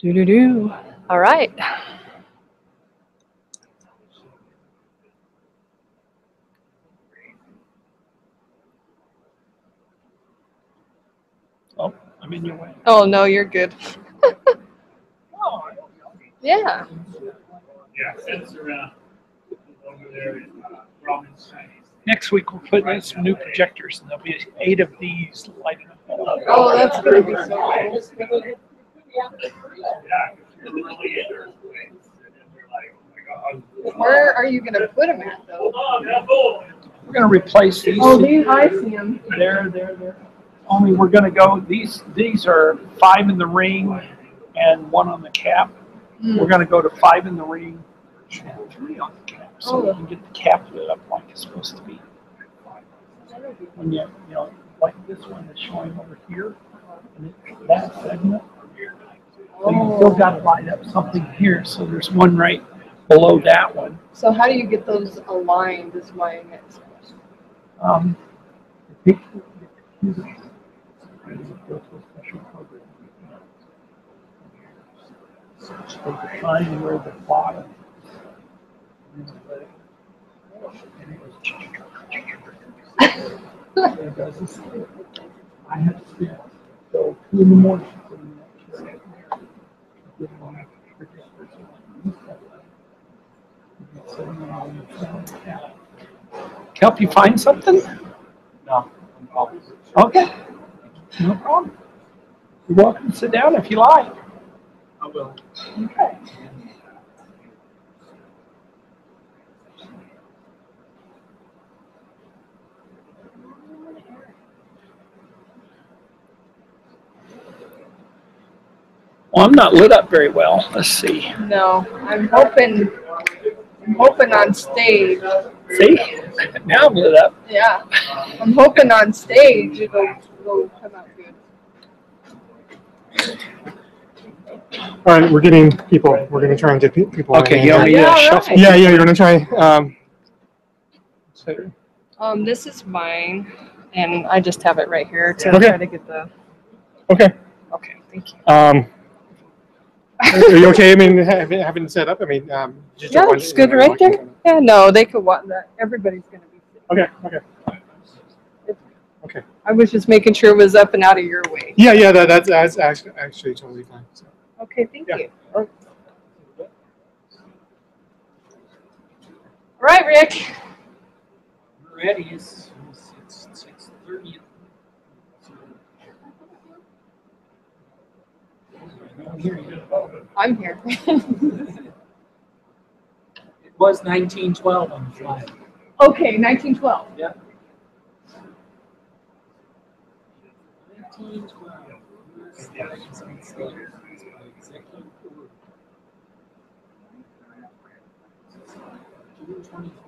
Do do do. All right. Oh, I'm in your way. Oh no, you're good. Oh, I don't know. Yeah. Yeah, that's around over there in uh, Robin's Chinese. Next week we'll put in some new projectors and there'll be eight of these lighting up. Oh, that's gonna be so cool. Yeah, it's really interesting. And they're like, oh my God. Where are you gonna put them at though? Oh, yeah, bull. We're gonna replace these. Oh, these I see them. There, there, there. Only we're gonna go, these, these are five in the ring and one on the cap. Hmm. We're gonna go to five in the ring and three on the cap, so we oh. can get the cap lit up like it's supposed to be. When you, you know, like this one is showing over here, and it's that segment. But you still gotta line up something here, so there's one right below that one. So how do you get those aligned? Is my next question. Um, I think the computers, go to a special program. So they where the bottom. And it was- It does this. I have to till two in the morning. Help you find something? No, Okay, no problem. You're welcome to sit down if you like. I will. Okay. Well, I'm not lit up very well. Let's see. No, I'm hoping. I'm hoping on stage. See? Now I'm lit up. Yeah, I'm hoping on stage it'll, it'll come out good. All right, we're getting people. We're gonna try and get pe- people. Okay, in you want me to Yeah, shuffle? right. Yeah, yeah, you're gonna try. Um, so- Um, this is mine, and I just have it right here to Okay. try to get the. okay. Okay, thank you. Um, are you okay? I mean, having, having set up. I mean, um, just Yeah, it's good right there. kind Yeah, no, they could want that. Everybody's gonna be. sitting. Okay, okay. Okay. I was just making sure it was up and out of your way. Yeah, yeah, that, that's, that's actually, actually totally fine. So. Okay, thank Yeah. you. All right, Rick. Ready, it's, it's six thirty. I'm here. Oh, it was nineteen twelve on the flag. okay, 1912. Nineteen twelve. June twenty-fourth,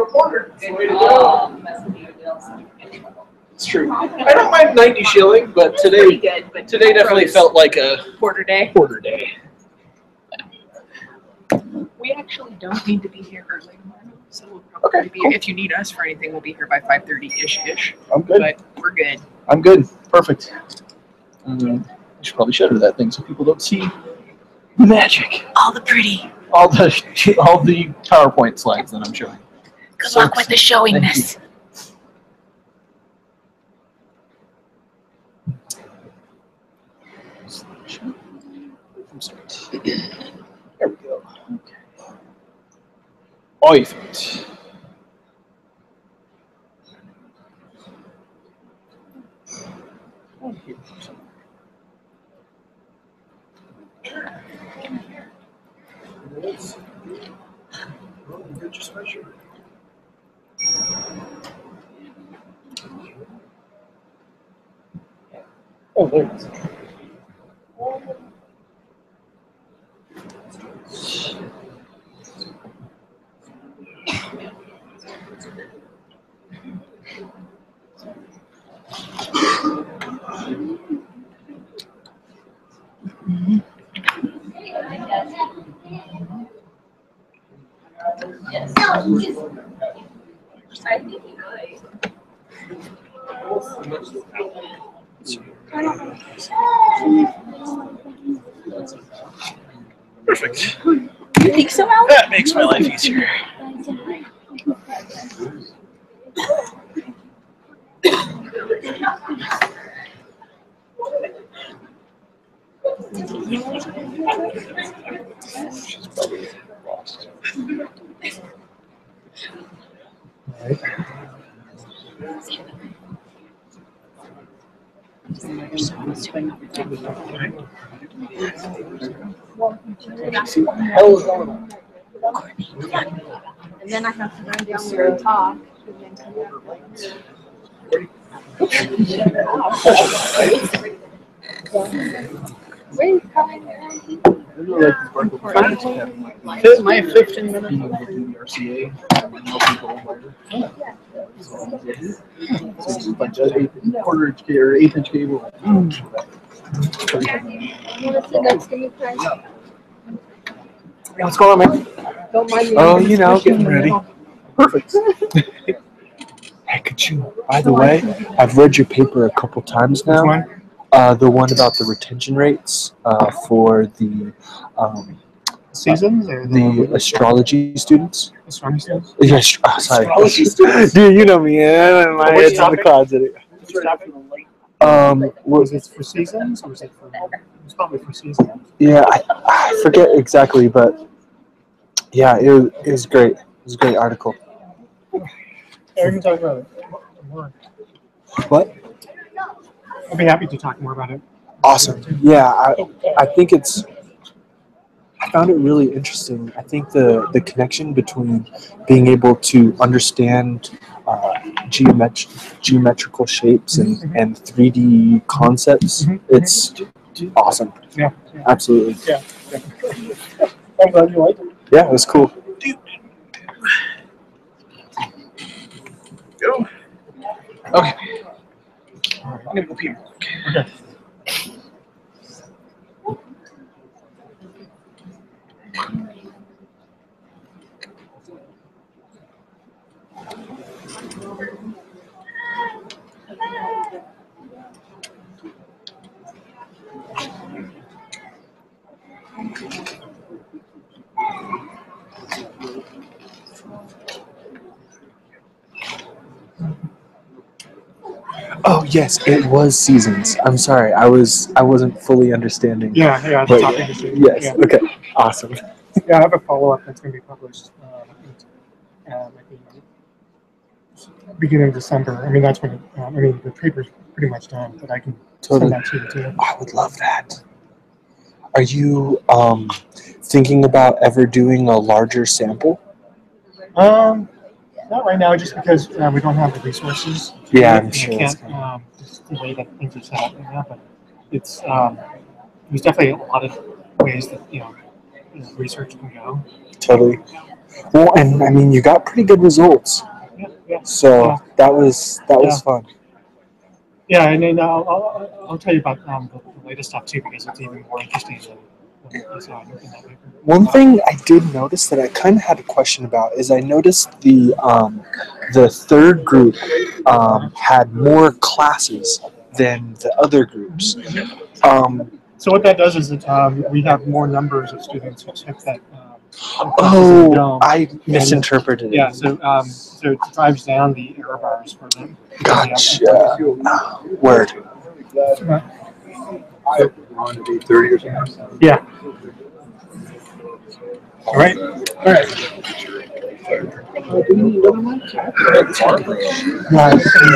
reporter. Um, it's true. I don't mind 90 shilling, but today good, but today definitely felt like a quarter day. Quarter day. We actually don't need to be here early tomorrow, so we'll probably okay, be cool. if you need us for anything, we'll be here by 5:30 ish ish. I'm good. But we're good. I'm good. Perfect. Um, should probably shutter that thing so people don't see the magic. All the pretty. All the all the PowerPoint slides that I'm showing. Good So luck with the showingness. I'm sorry. There we go. Okay. Oifit. Oh, here somewhere. There it is. Well, you did just measure. Oh, there it is. Perfect. You think so, Alex? That makes my life easier. She's probably lost. Going? And then I have to run down talk. Where you coming my 15 minutes. RCA. Bunch of eighth, quarter inch cable or eighth inch cable. You want to sit next to me, Frank? What's going on, man? Don't mind me. Oh, you know, getting ready. Perfect. Hey, could you, by the way, I've read your paper a couple times now. Which one? Uh, the one about the retention rates uh, for the um, Seasons or the astrology students. astronomy students? Yes, oh, sorry. Astrology students? Dude, you know me. Yeah, my What's head's in the topic? clouds. at. Um, Was was it for seasons or was it for? It was probably for seasons. yeah, I, I forget exactly, but yeah, it was, it was great. It was a great article. Yeah, we talk about it more. What? I'd be happy to talk more about it. Awesome. Yeah, I, I think it's. I found it really interesting. I think the the connection between being able to understand uh, geomet- geometrical shapes and Mhm. and three D concepts. Mhm. It's awesome. Yeah. yeah. Absolutely. I'm glad you liked it. Yeah, it was cool. Go. Okay. I'm gonna go pee. Okay. Oh yes, it was seasons. I'm sorry, I was I wasn't fully understanding. Yeah, yeah, the But topic is- Yes. Yeah. Okay. Awesome. Yeah, I have a follow up that's going to be published. Might beginning of December. I mean, that's when. It, um, I mean, the paper's pretty much done, but I can Totally. send that to you too. I would love that. Are you um, thinking about ever doing a larger sample? Um, not right now, just because uh, we don't have the resources. Yeah, I'm sure it's can't, um, just the way that things are set up right now, but it's um, there's definitely a lot of ways that you know research can go. Totally. Well, and I mean, you got pretty good results, Yeah, yeah. so Yeah. that was that was fun. Yeah, and then I'll, I'll, I'll tell you about um, the, the latest stuff too because it's even more interesting than what you saw in that paper. One thing I did notice that I kind of had a question about is I noticed the um, the third group um, had more classes than the other groups. Um, So what that does is that um, we have more numbers of students who took that. Um, oh, I misinterpreted it. yeah, so um, so it drives down the error bars for them. Gotcha. Word. On to eight thirty or something. Yeah. All right. All right. No, I think we need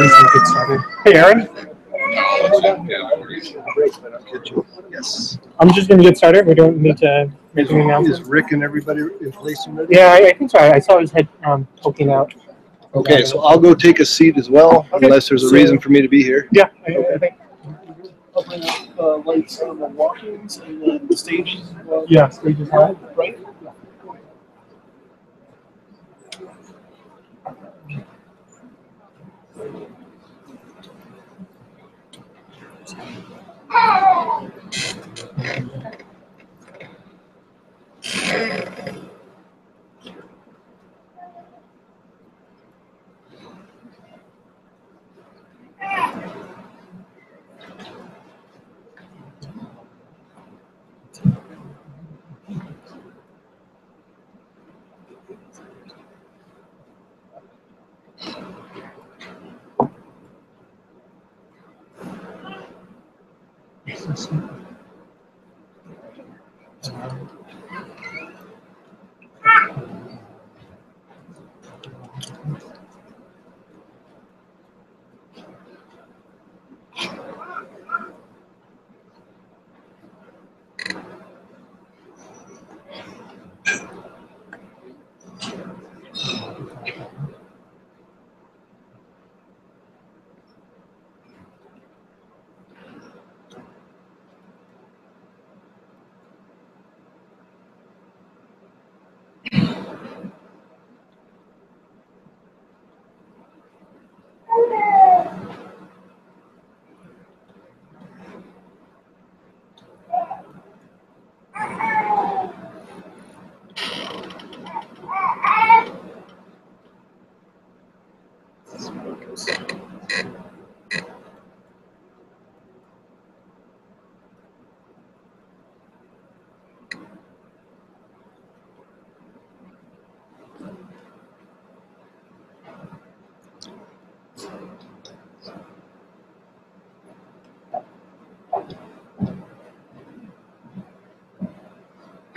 to get started. Hey, Aaron. Yes. I'm just going to get started. We don't need to make any Is announcements. Rick and everybody in place and ready? Yeah, I, I think so. I, I saw his head um, poking out. Okay, so I'll go take a seat as well, Okay. unless there's a reason for me to be here. Yeah, I, I think. Open up uh, lights on the walk-ins and then the stages. uh, Yeah, stages. Right?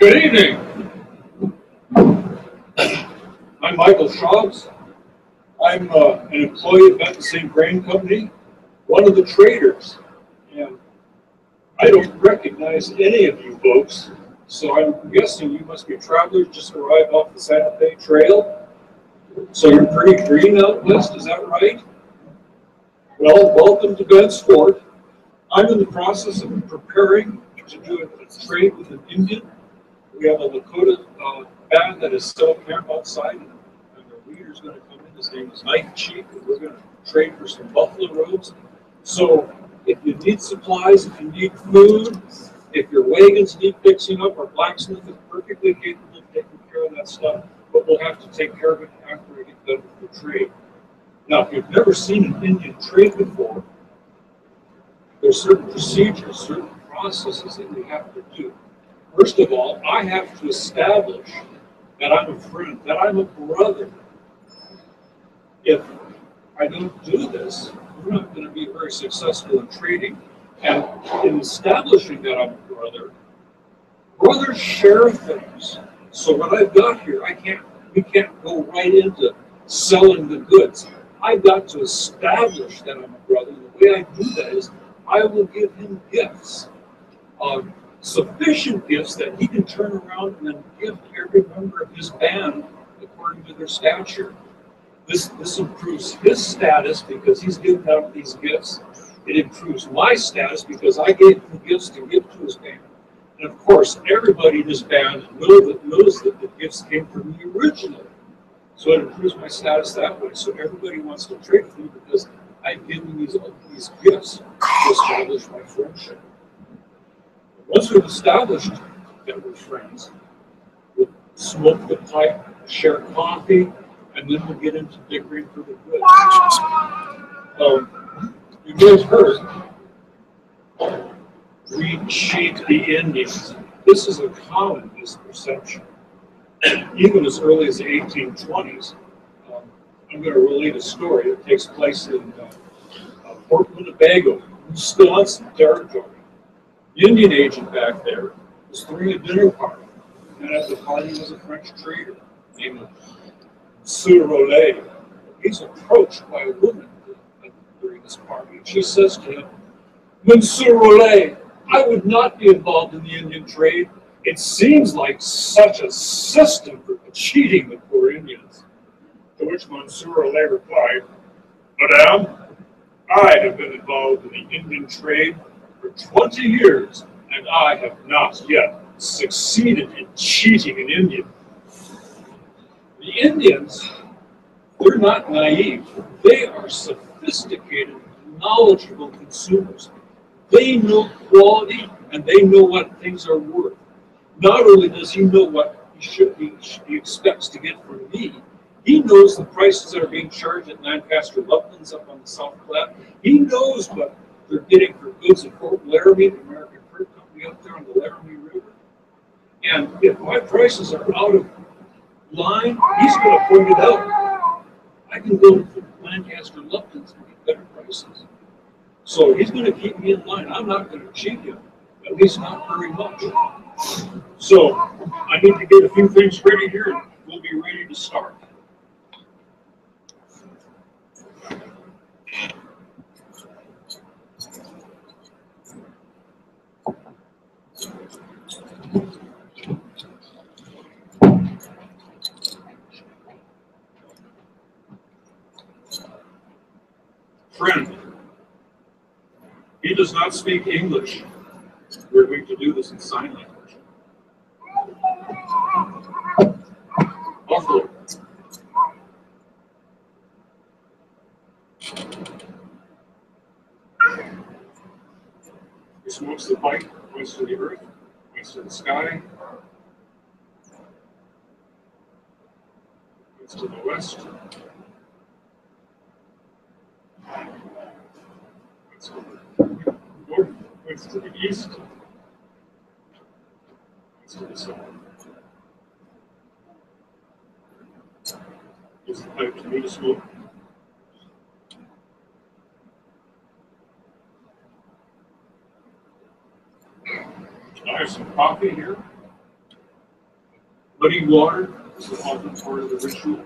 Good evening. I'm Michael Schaubs. I'm uh, an employee of Benton St. Vrain Company, one of the traders. And I don't recognize any of you folks, so I'm guessing you must be travelers just arrived off the Santa Fe Trail. So you're pretty green out west, is that right? Well, welcome to Bent's Fort. I'm in the process of preparing to do a trade with an Indian we have a Lakota uh, band that is still camp outside, and the leader's going to come in. His name is Night Chief, and we're going to trade for some buffalo robes. So, if you need supplies, if you need food, if your wagons need fixing up, our blacksmith is perfectly capable of taking care of that stuff. But we'll have to take care of it after we get done with the trade. Now, if you've never seen an Indian trade before, there's certain procedures, certain processes that you have to do. First of all, I have to establish that I'm a friend, that I'm a brother. If I don't do this, we're not going to be very successful in trading. And in establishing that I'm a brother, brothers share things. So what I've got here, I can't, we can't go right into selling the goods. I've got to establish that I'm a brother. The way I do that is I will give him gifts. Sufficient gifts that he can turn around and then give every member of his band according to their stature. This, this improves his status because he's giving out these gifts. It improves my status because I gave him gifts to give to his band. And of course, everybody in his band knows that, knows that the gifts came from me originally. So it improves my status that way. So everybody wants to trade with me because I've given these, these gifts to establish my friendship. Once we've established that we're friends, we'll smoke the pipe, share coffee, and then we'll get into dickering for the good. Um, you guys heard, we cheat the Indians. This is a common misperception. Even as early as the 1820s, um, I'm going to relate a story that takes place in uh, uh, Fort Winnebago, Wisconsin territory. Indian agent back there was throwing a dinner party, and at the party was a French trader named Surolay. He's approached by a woman during this party. and She says to him, Monsieur Rolette, I would not be involved in the Indian trade. It seems like such a system for cheating the poor Indians. To which Monsieur Rolette replied, Madame, I'd have been involved in the Indian trade for 20 years, and I have not yet succeeded in cheating an Indian. The Indians, they're not naive. They are sophisticated, knowledgeable consumers. They know quality and they know what things are worth. Not only does he know what he should be, he expects to get from me, he knows the prices that are being charged at Lancaster Lovelands up on the South Platte. He knows what they're getting at Fort Laramie, the American Fur Company up there on the Laramie River. And if my prices are out of line, he's going to point it out. I can go to Lancaster Lupton's and get better prices. So he's going to keep me in line. I'm not going to cheat him, at least not very much. So I need to get a few things ready here and we'll be ready to start. Friend, he does not speak English. We're going to do this in sign language. Buffalo. He smokes the pipe, points to the earth, points to the sky, points to the west, points to the east, points to the south. Gives the me to smoke. I have some coffee here. Muddy water is an often part of the ritual.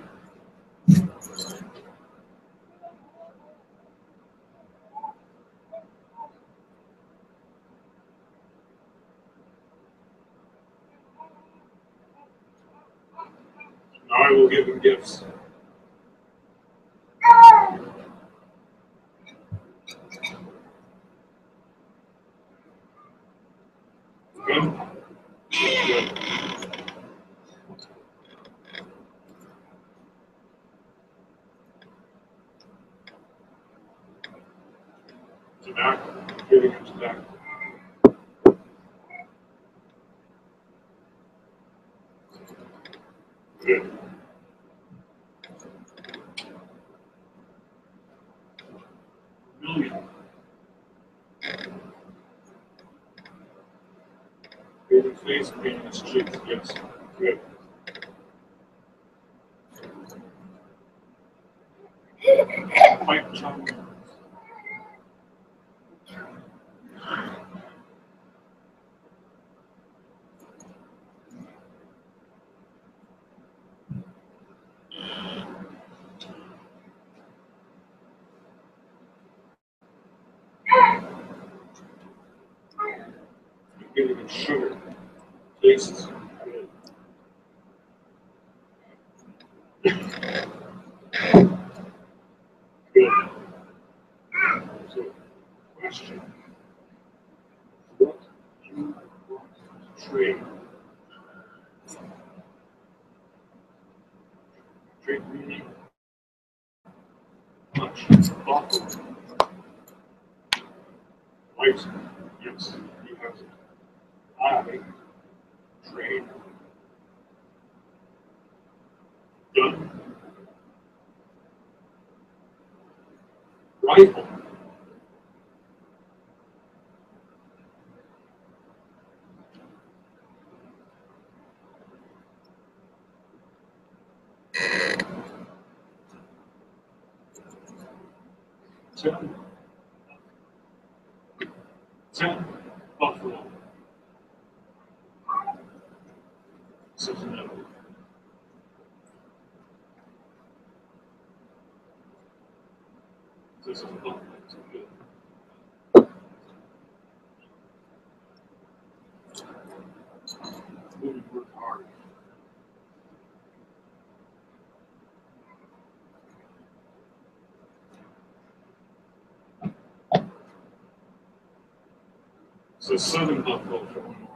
Give him gifts. Good? Good. Tobacco, giving him tobacco. Good. Million. Baby face, painting his yes, good. Lock. Wait. Yes, it. I train Done. Rifle. So seven Buffalo for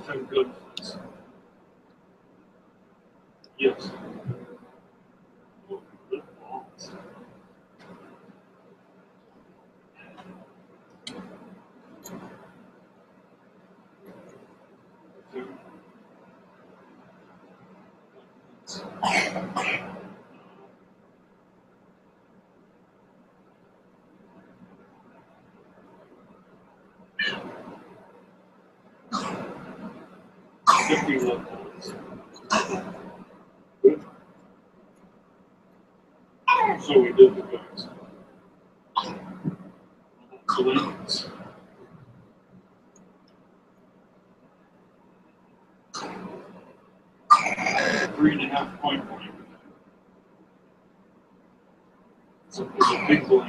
Ten good. 51 So we did the guys. Collections. Three and a half point one. So it's a big one.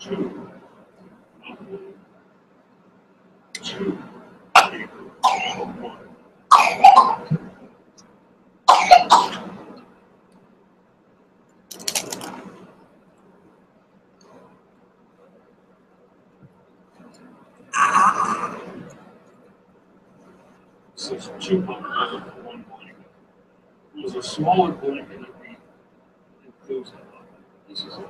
Two. Two. One. So it's two one blanket. It was a smaller blanket that we enclosed. This is a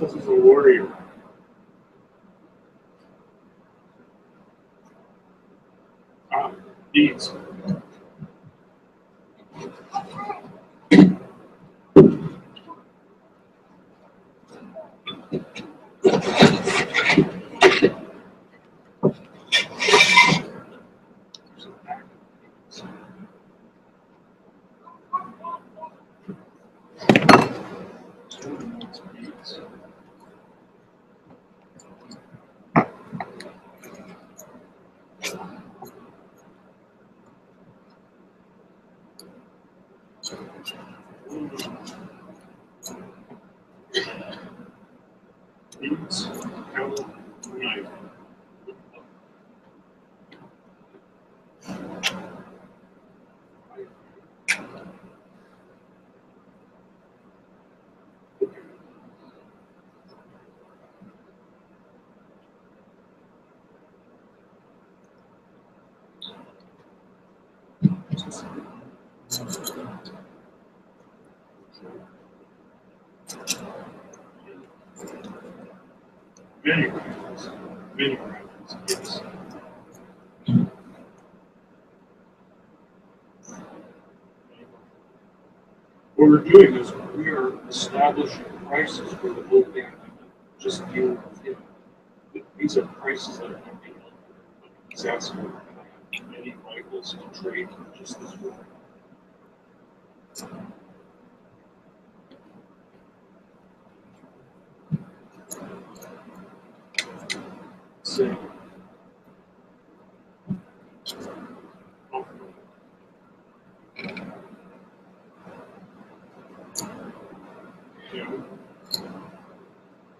This is a warrior. Ah, these. Many rifles, many rifles, yes. What we're doing is we are establishing prices for the whole thing, just deal with it. These are prices that are going to be held. He's asking many rifles to trade just this way. So. Yeah.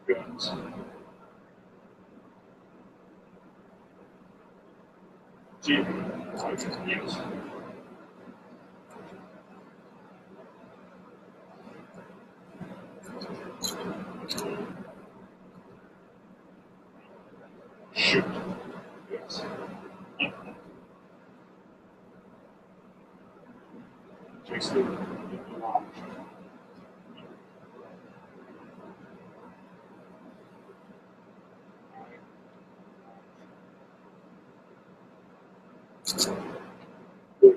Guns. Jeep. Yes. Shoot. Yes. Takes the, the launch. Yes.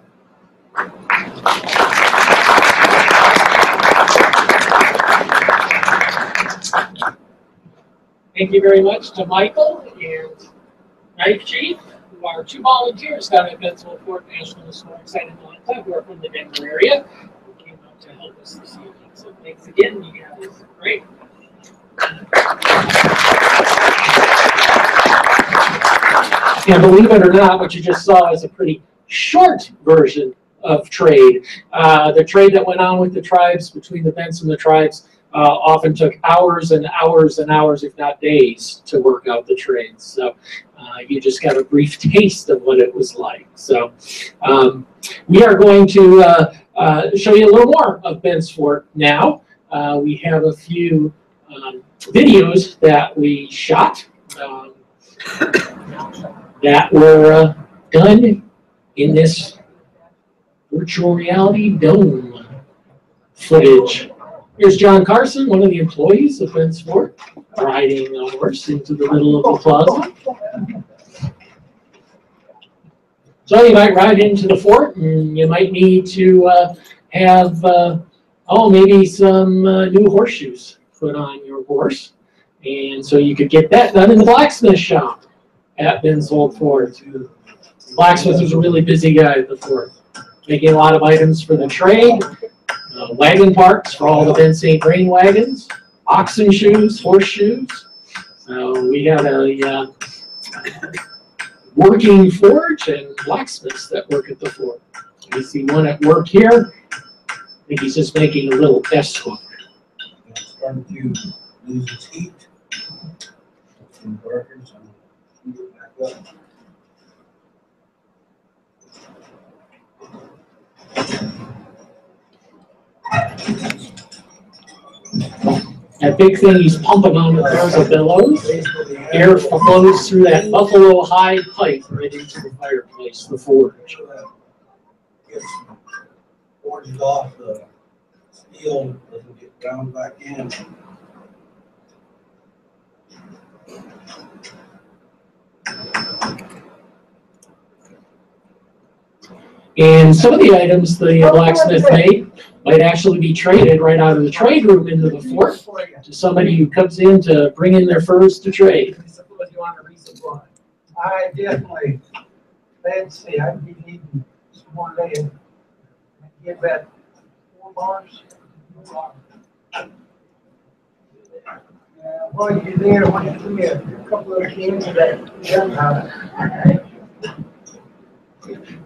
Thank you very much to Michael and Knife Chief, who are two volunteers down at Bent's Old Fort National Historic Site in La Junta, who are from the Denver area, who came out to help us this evening. So thanks again, you guys. Great. And believe it or not, what you just saw is a pretty short version of trade. Uh, the trade that went on with the tribes, between the Bents and the tribes, uh, often took hours and hours and hours, if not days, to work out the trades. So uh, you just got a brief taste of what it was like. So um, we are going to uh, uh, show you a little more of Bent's Fort now. Uh, we have a few um, videos that we shot um, that were uh, done in this virtual reality dome footage. Here's John Carson, one of the employees of Bent's Fort, riding a horse into the middle of the plaza. So you might ride into the fort and you might need to uh, have uh, oh, maybe some uh, new horseshoes put on your horse. And so you could get that done in the blacksmith shop at Bent's Old Fort. Blacksmith was a really busy guy at the fort, making a lot of items for the trade, uh, wagon parts for all the Bent St. Vrain wagons, oxen shoes, horseshoes. So we had a uh, working forge and blacksmiths that work at the fort. You see one at work here. I think he's just making a little S hook. Starting to lose its heat. That big thing he's pumping on it, there's a bellows. Air flows through that buffalo hide pipe right into the fireplace, the forge. Gets forged off the steel, doesn't get ground back in. And some of the items the blacksmith made might actually be traded right out of the trade room into the fort to somebody who comes in to bring in their furs to trade. I definitely, let's see, I'd be needing some more land. Get that four bars. Uh, While you're there, you to give me a couple of cans of that gunpowder.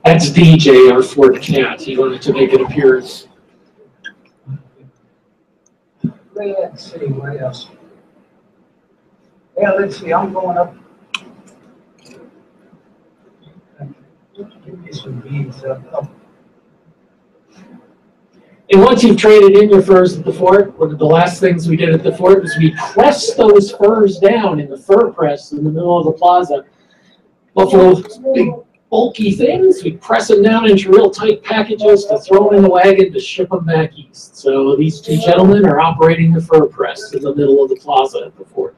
That's DJ, our fort cat. He wanted to make an appearance. Let's see, what else? Yeah, let's see, I'm going up. Up. And once you've traded in your furs at the fort, one of the last things we did at the fort was we pressed those furs down in the fur press in the middle of the plaza. Buffalo, big bulky things, we press them down into real tight packages to throw them in the wagon to ship them back east. So these two gentlemen are operating the fur press in the middle of the plaza at the fort.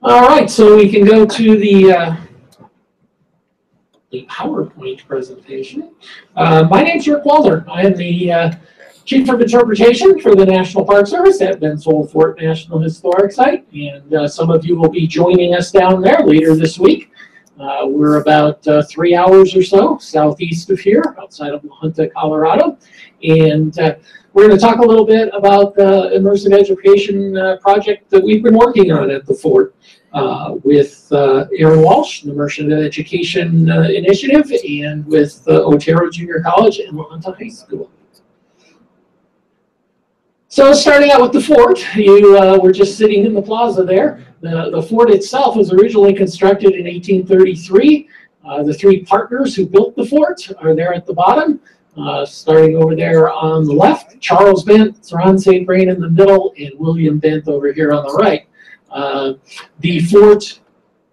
All right, so we can go to the, uh, the PowerPoint presentation. Uh, my name's Rick Walter. I am the uh, Chief of Interpretation for the National Park Service at Bent's Old Fort National Historic Site. And uh, some of you will be joining us down there later this week. Uh, we're about uh, three hours or so southeast of here, outside of La Junta, Colorado. And uh, we're going to talk a little bit about the immersive education uh, project that we've been working on at the fort uh, with uh, Aaron Walsh, the Immersive Education uh, Initiative, and with uh, Otero Junior College and La Junta High School. So starting out with the fort, you uh, were just sitting in the plaza there. The, the fort itself was originally constructed in 1833. Uh, the three partners who built the fort are there at the bottom. Uh, starting over there on the left, Charles Bent, Ceran St. Vrain in the middle, and William Bent over here on the right. Uh, the fort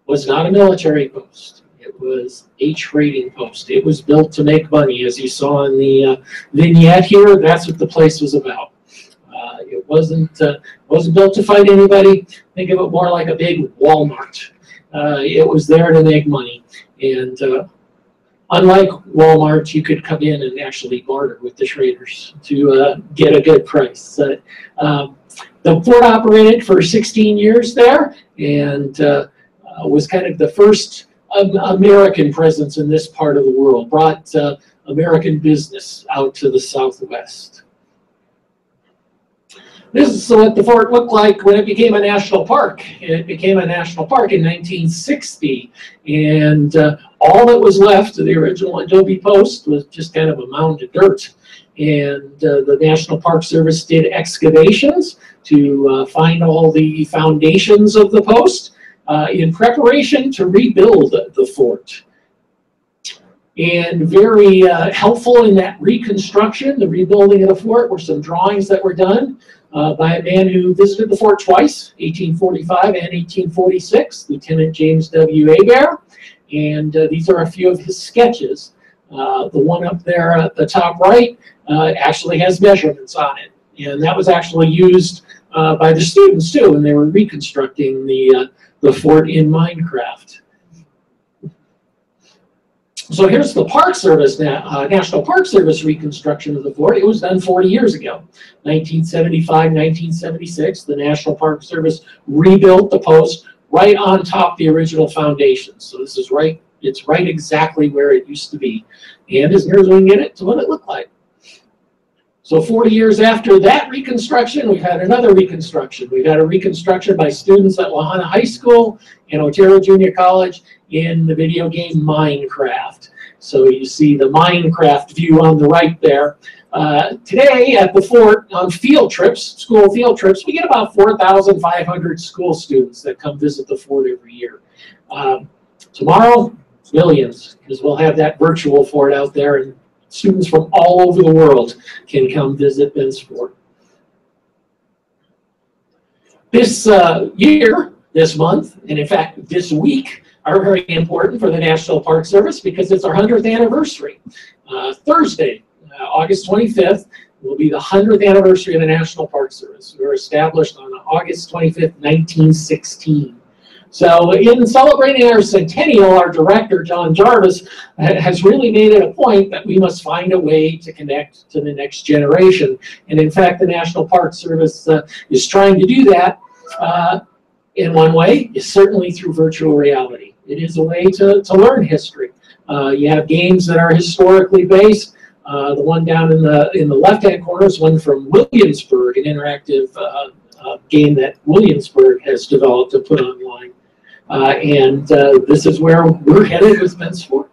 was not a military post. It was a trading post. It was built to make money, as you saw in the uh, vignette here. That's what the place was about. Uh, it wasn't uh, wasn't built to fight anybody. Think of it more like a big Walmart. Uh, it was there to make money, and uh, unlike Walmart, you could come in and actually barter with the traders to uh, get a good price. Uh, um, the fort operated for 16 years there, and was kind of the first American presence in this part of the world. Brought American business out to the southwest. This is what the fort looked like when it became a national park. It became a national park in 1960, and uh, all that was left of the original Adobe Post was just kind of a mound of dirt. And uh, the National Park Service did excavations to uh, find all the foundations of the post uh, in preparation to rebuild the fort. And very uh, helpful in that reconstruction, the rebuilding of the fort, were some drawings that were done uh, by a man who visited the fort twice, 1845 and 1846, Lieutenant James W. Abert. And uh, these are a few of his sketches. Uh, the one up there at the top right uh, actually has measurements on it. And that was actually used uh, by the students too when they were reconstructing the, the fort in Minecraft. So here's the Park Service, uh, National Park Service reconstruction of the fort. It was done 40 years ago. 1975, 1976, the National Park Service rebuilt the post right on top the original foundation. So this is right, it's right exactly where it used to be. And as near as we can get it to what it looked like. So 40 years after that reconstruction, we've had another reconstruction. We've had a reconstruction by students at La Junta High School and Otero Junior College in the video game Minecraft. So you see the Minecraft view on the right there. Uh, today at the fort on field trips, school field trips, we get about 4,500 school students that come visit the fort every year. Um, tomorrow, millions, because we'll have that virtual fort out there and students from all over the world can come visit Bent's Fort. This uh, year, this month, and in fact, this week, are very important for the National Park Service because it's our 100th anniversary. Uh, Thursday, uh, August 25th, will be the 100th anniversary of the National Park Service. We were established on August 25th, 1916. So in celebrating our centennial, our director, John Jarvis, has really made it a point that we must find a way to connect to the next generation. And in fact, the National Park Service uh, is trying to do that uh, in one way, is certainly through virtual reality. It is a way to, to learn history. Uh, you have games that are historically based. Uh, the one down in the in the left-hand corner is one from Williamsburg, an interactive uh, uh, game that Williamsburg has developed and put online. Uh, and this is where we're headed with Bent's Fort.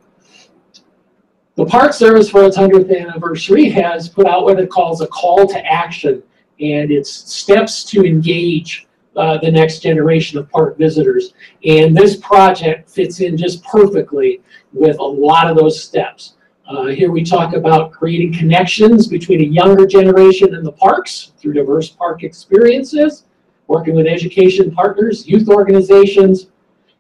The Park Service, for its 100th anniversary, has put out what it calls a call to action, and it's steps to engage uh, the next generation of park visitors. And this project fits in just perfectly with a lot of those steps. Uh, here we talk about creating connections between a younger generation and the parks through diverse park experiences, working with education partners, youth organizations,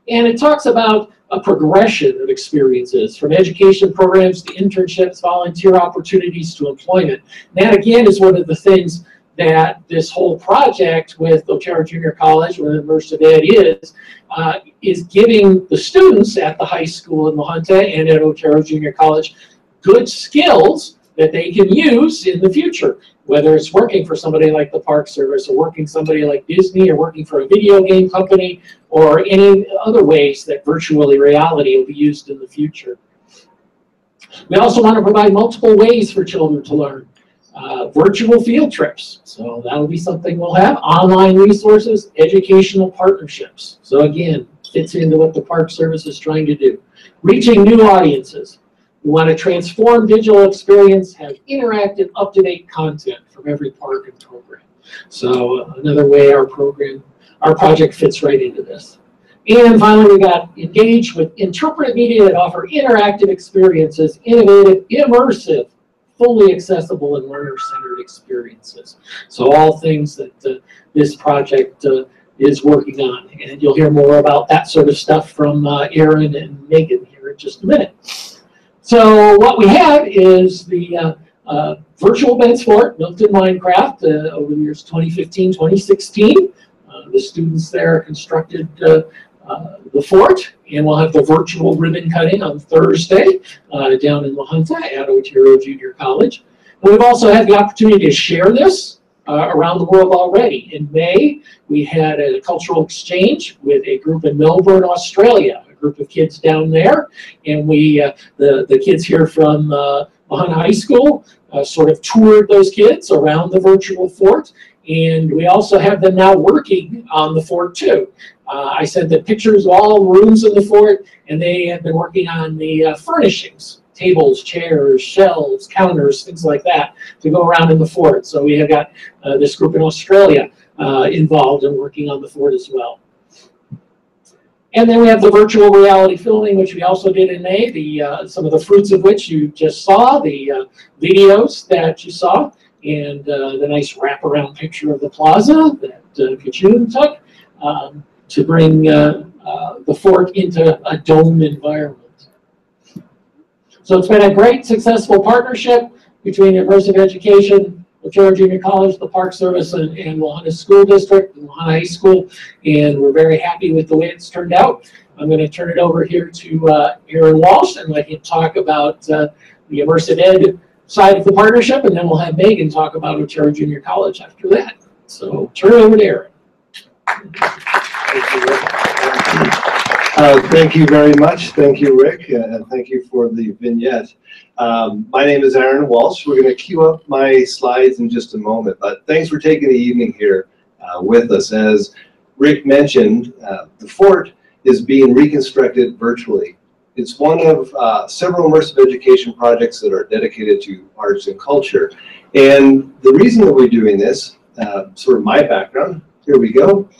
and it talks about a progression of experiences from education programs to internships, volunteer opportunities to employment. And that again is one of the things that this whole project with Otero Junior College, with Immersive Ed is, uh, is giving the students at the high school in La Junta and at Otero Junior College good skills that they can use in the future, whether it's working for somebody like the Park Service or working somebody like Disney or working for a video game company or any other ways that virtually reality will be used in the future. We also want to provide multiple ways for children to learn. Uh, virtual field trips, so that'll be something we'll have. Online resources, educational partnerships. So again, fits into what the Park Service is trying to do. Reaching new audiences. We want to transform digital experience, have interactive, up-to-date content from every park and program. So uh, another way our program, our project fits right into this. And finally, we got engaged with interpretive media that offer interactive experiences, innovative, immersive, fully accessible and learner-centered experiences. So all things that uh, this project uh, is working on. And you'll hear more about that sort of stuff from uh, Aaron and Megan here in just a minute. So what we have is the uh, uh, virtual Bent's Fort built in Minecraft uh, over the years 2015, 2016. Uh, the students there constructed the fort, and we'll have the virtual ribbon cutting on Thursday uh, down in La Lahonta at Otero Junior College. And we've also had the opportunity to share this uh, around the world already. In May, we had a cultural exchange with a group in Melbourne, Australia, a group of kids down there, and we, uh, the, the kids here from uh, La Junta High School, uh, sort of toured those kids around the virtual fort. And we also have them now working on the fort too. Uh, I sent the pictures of all rooms in the fort, and they have been working on the uh, furnishings tables, chairs, shelves, counters, things like that to go around in the fort. So we have got uh, this group in Australia uh, involved in working on the fort as well. And then we have the virtual reality filming, which we also did in May, the, uh, some of the fruits of which you just saw, the uh, videos that you saw, and the nice wraparound picture of the plaza that uh, Kachun took um, to bring uh, uh, the fort into a dome environment. So it's been a great, successful partnership between Immersive Education, Otero Junior College, the Park Service, and, and La Junta School District, and La Junta High School, and we're very happy with the way it's turned out. I'm going to turn it over here to uh, Aaron Walsh and let him talk about uh, the immersive ed side of the partnership, and then we'll have Megan talk about Otero Junior College after that. So turn it over to Aaron. Uh, Thank you very much. Thank you, Rick, uh, and thank you for the vignette. Um, My name is Aaron Walsh. We're going to queue up my slides in just a moment, but thanks for taking the evening here uh, with us. As Rick mentioned, uh, the fort is being reconstructed virtually. It's one of uh, several immersive education projects that are dedicated to arts and culture. And the reason that we're doing this, uh, sort of my background, here we go.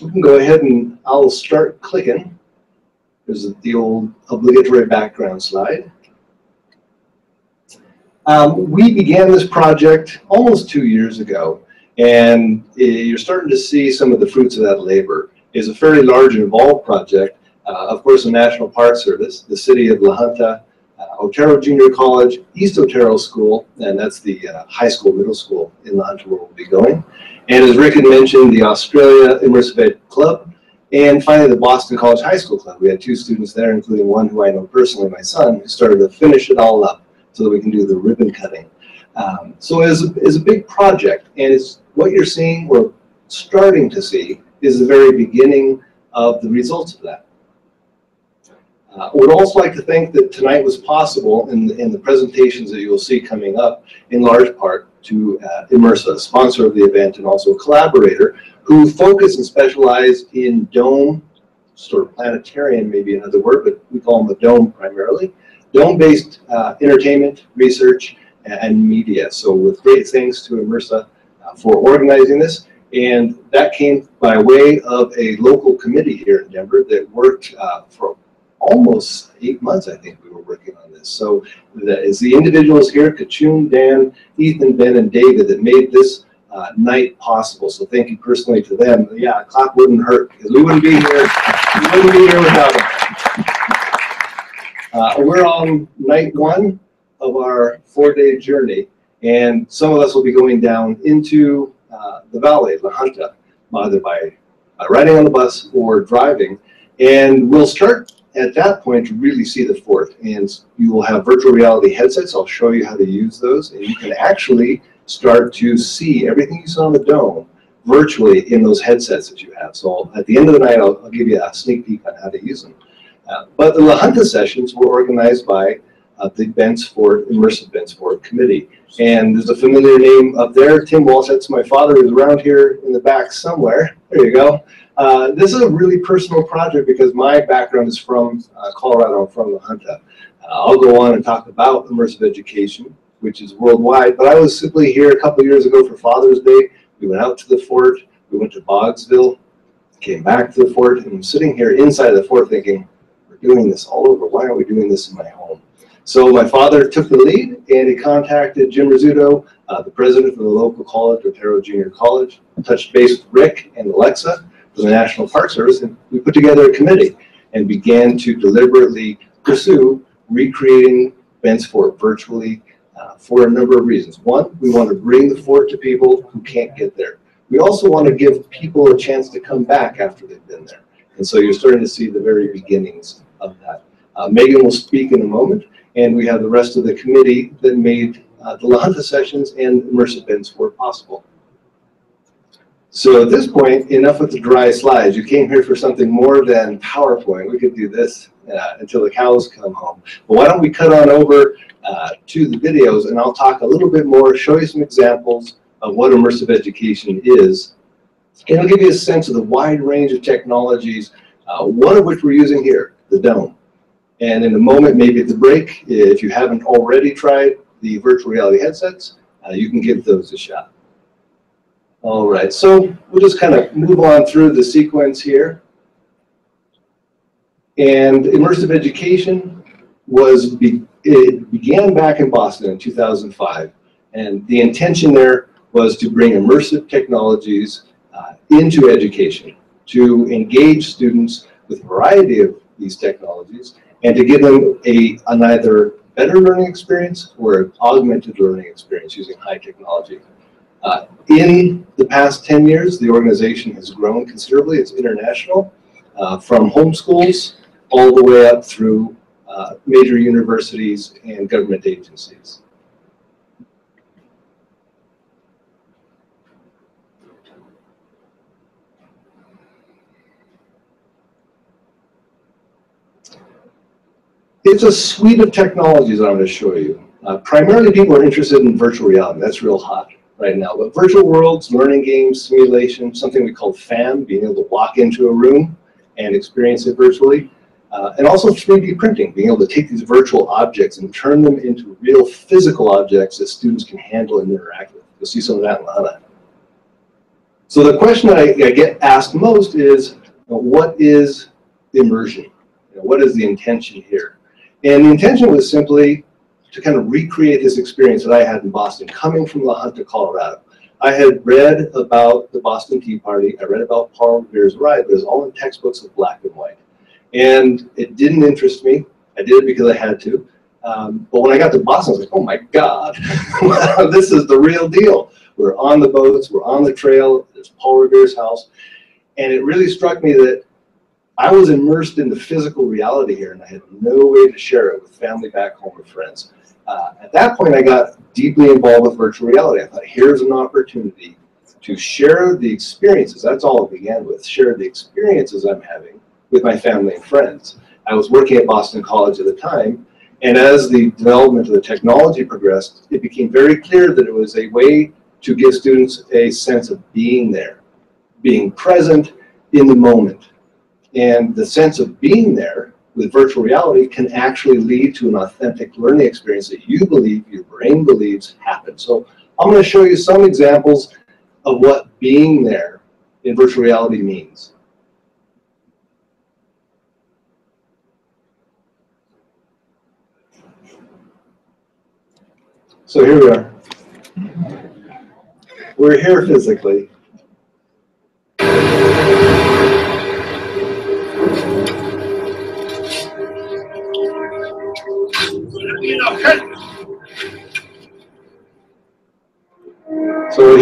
We can go ahead and I'll start clicking. There's the old obligatory background slide. Um, we began this project almost two years ago, and you're starting to see some of the fruits of that labor. It's a fairly large involved project. Uh, of course, the National Park Service, the city of La Junta, uh, Otero Junior College, East Otero School, and that's the uh, high school, middle school in La Junta where we'll be going. And as Rick had mentioned, the Australia Immersive Ed Club, and finally the Boston College High School Club. We had two students there, including one who I know personally, my son, who started to finish it all up so that we can do the ribbon cutting. Um, so it's, a- it's a big project, and it's what you're seeing, or starting to see, is the very beginning of the results of that. Uh, I would also like to think that tonight was possible in, the- in the presentations that you will see coming up, in large part to uh, Immersa, sponsor of the event and also a collaborator, who focus and specialize in dome, sort of planetarian, maybe another word, but we call them a dome primarily, dome-based uh, entertainment, research, and media. So with great thanks to Immersa uh, for organizing this. And that came by way of a local committee here in Denver that worked uh, for almost eight months, I think we were working on this. So is the individuals here, Kachun, Dan, Ethan, Ben, and David that made this uh, night possible. So thank you personally to them. Yeah, a clap wouldn't hurt because we wouldn't be here. We wouldn't be here without them. Uh, we're on night one of our four-day journey, and some of us will be going down into uh, the valley of La Junta, either by uh, riding on the bus or driving. And we'll start at that point to really see the fort. And you will have virtual reality headsets. I'll show you how to use those. And you can actually start to see everything you saw on the dome virtually in those headsets that you have. So at the end of the night, I'll, I'll give you a sneak peek on how to use them. Uh, but the La Junta sessions were organized by uh, the Bent's Fort, Immersive Bent's Fort Committee. And there's a familiar name up there, Tim Walsh, that's my father who's around here in the back somewhere. There you go. Uh, this is a really personal project because my background is from uh, Colorado, I'm from La Junta. Uh, I'll go on and talk about immersive education, which is worldwide, but I was simply here a couple years ago for Father's Day. We went out to the fort, we went to Boggsville, came back to the fort, and I'm sitting here inside the fort thinking, we're doing this all over. Why aren't we doing this in my home? So my father took the lead and he contacted Jim Rizzuto, uh, the president of the local college, Otero Junior College, touched base with Rick and Alexa from the National Park Service, and we put together a committee and began to deliberately pursue recreating Bent's Fort virtually uh, for a number of reasons. One, we want to bring the fort to people who can't get there. We also want to give people a chance to come back after they've been there. And so you're starting to see the very beginnings of that. Uh, Megan will speak in a moment, and we have the rest of the committee that made uh, the La Junta sessions and immersive Bent's were possible. So at this point, enough with the dry slides. You came here for something more than PowerPoint. We could do this uh, until the cows come home. But why don't we cut on over uh, to the videos and I'll talk a little bit more, show you some examples of what immersive education is. And I'll give you a sense of the wide range of technologies, uh, one of which we're using here, the dome. And in a moment, maybe at the break, if you haven't already tried the virtual reality headsets, uh, you can give those a shot. All right, so we'll just kind of move on through the sequence here. And immersive education was, be, it began back in Boston in 2005. And the intention there was to bring immersive technologies uh, into education, to engage students with a variety of these technologies, and to give them a, an either better learning experience or an augmented learning experience using high technology. Uh, in the past 10 years, the organization has grown considerably. It's international. uh, from homeschools all the way up through uh, major universities and government agencies. It's a suite of technologies I'm going to show you. Uh, primarily people are interested in virtual reality. That's real hot right now. But virtual worlds, learning games, simulation, something we call FAM, being able to walk into a room and experience it virtually. Uh, and also 3D printing, being able to take these virtual objects and turn them into real physical objects that students can handle and interact with. You'll see some of that in Lana. So the question I, I get asked most is, you know, what is immersion? You know, what is the intention here? And the intention was simply to kind of recreate this experience that I had in Boston, coming from La Junta, Colorado. I had read about the Boston Tea Party. I read about Paul Revere's ride, it was all in textbooks of black and white. And it didn't interest me. I did it because I had to. Um, but when I got to Boston, I was like, oh my God, this is the real deal. We're on the boats, we're on the trail, it's Paul Revere's house. And it really struck me that I was immersed in the physical reality here and I had no way to share it with family back home or friends. Uh, at that point, I got deeply involved with virtual reality. I thought, here's an opportunity to share the experiences. That's all it began with, share the experiences I'm having with my family and friends. I was working at Boston College at the time, and as the development of the technology progressed, it became very clear that it was a way to give students a sense of being there, being present in the moment. And the sense of being there with virtual reality can actually lead to an authentic learning experience that you believe, your brain believes happened. So I'm going to show you some examples of what being there in virtual reality means. So here we are. We're here physically.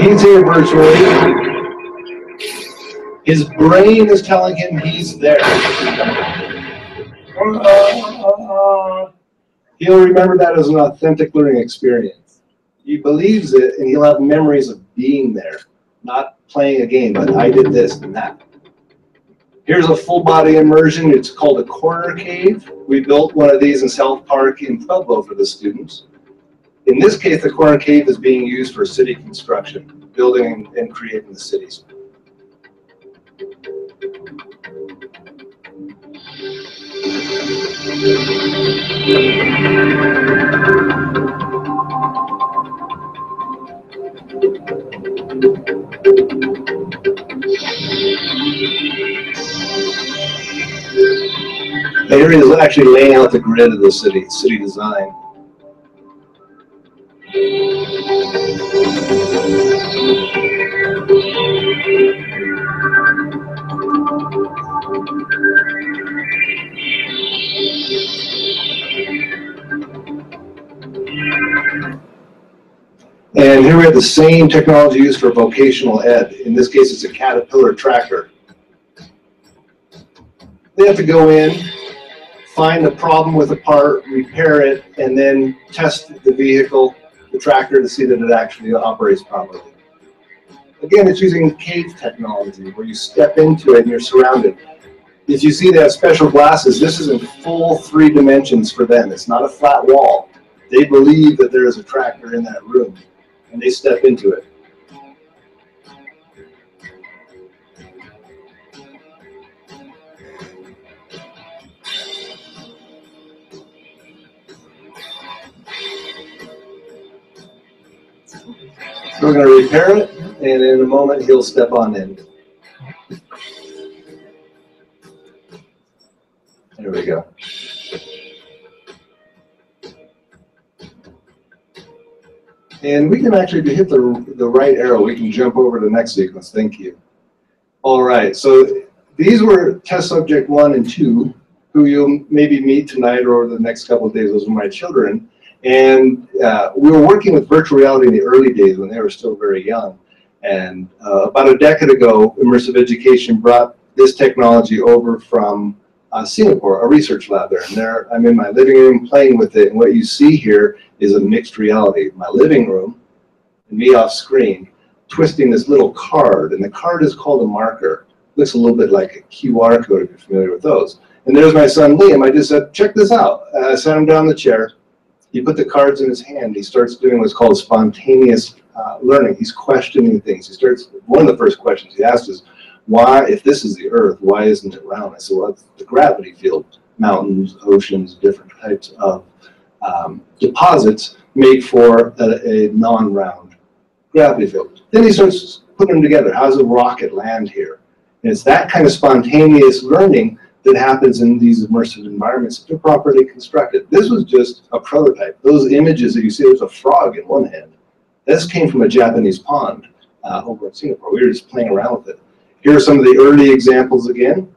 He's here virtually. His brain is telling him he's there. He'll remember that as an authentic learning experience. He believes it and he'll have memories of being there, not playing a game, but I did this and that. Here's a full body immersion. It's called a corner cave. We built one of these in South Park in Pueblo for the students. In this case, the corner cave is being used for city construction, building and creating the cities. Here is actually laying out the grid of the city, city design. And here we have the same technology used for vocational ed. In this case, it's a Caterpillar tractor. They have to go in, find the problem with the part, repair it, and then test the vehicle, the tractor, to see that it actually operates properly. Again, it's using cave technology where you step into it and you're surrounded. If you see they have special glasses, this is in full three dimensions for them. It's not a flat wall. They believe that there is a tractor in that room and they step into it. We're going to repair it, and in a moment he'll step on in. There we go. And we can actually, if you hit the, the right arrow, we can jump over to the next sequence. Thank you. All right, so these were test subject one and two, who you'll maybe meet tonight or over the next couple of days. Those are my children. And uh, we were working with virtual reality in the early days when they were still very young. And uh, about a decade ago, Immersive Education brought this technology over from uh, Singapore, a research lab there. And there, I'm in my living room playing with it. And what you see here is a mixed reality. My living room, and me off screen, twisting this little card. And the card is called a marker. Looks a little bit like a QR code if you're familiar with those. And there's my son Liam. I just said, check this out. I sat him down the chair. He put the cards in his hand. He starts doing what's called spontaneous uh, learning. He's questioning things. He starts, one of the first questions he asks is, why, if this is the Earth, why isn't it round? I said, well, the gravity field. Mountains, oceans, different types of um, deposits make for a, a non-round gravity field. Then he starts putting them together. How does a rocket land here? And it's that kind of spontaneous learning that happens in these immersive environments if they're properly constructed. This was just a prototype. Those images that you see, there's a frog in one hand. This came from a Japanese pond uh, over in Singapore. We were just playing around with it. Here are some of the early examples again.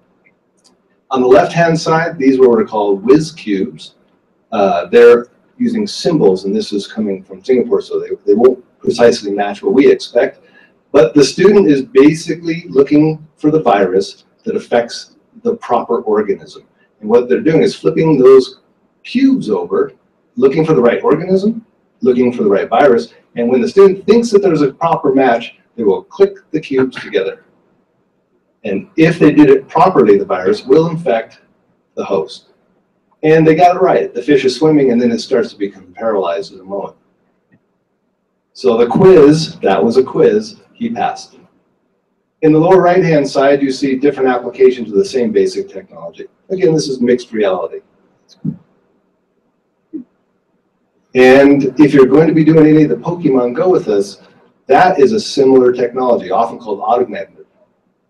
On the left-hand side, these were what are called whiz cubes. Uh, they're using symbols, and this is coming from Singapore, so they, they won't precisely match what we expect. But the student is basically looking for the virus that affects the proper organism. And what they're doing is flipping those cubes over, looking for the right organism, looking for the right virus, and when the student thinks that there's a proper match, they will click the cubes together. And if they did it properly, the virus will infect the host. And they got it right. The fish is swimming and then it starts to become paralyzed in a moment. So the quiz, that was a quiz, he passed. In the lower right-hand side, you see different applications of the same basic technology. Again, this is mixed reality. And if you're going to be doing any of the Pokemon Go with us, that is a similar technology, often called augmented,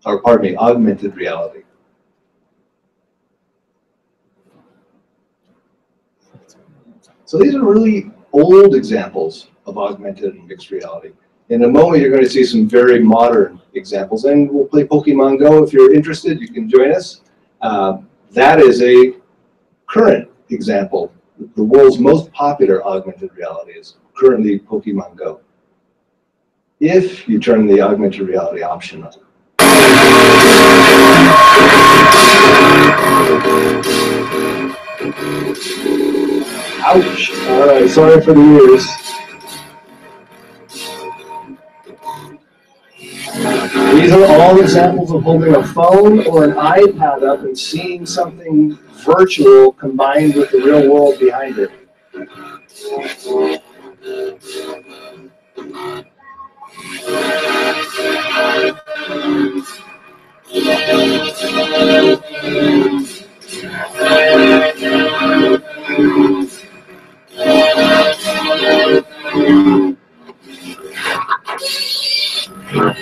or pardon me, augmented reality. So these are really old examples of augmented and mixed reality. In a moment, you're going to see some very modern examples, and we'll play Pokemon Go. If you're interested, you can join us. Uh, that is a current example. The world's most popular augmented reality is currently Pokemon Go. If you turn the augmented reality option on. Ouch. All right, sorry for the ears. These are all examples of holding a phone or an iPad up and seeing something virtual combined with the real world behind it.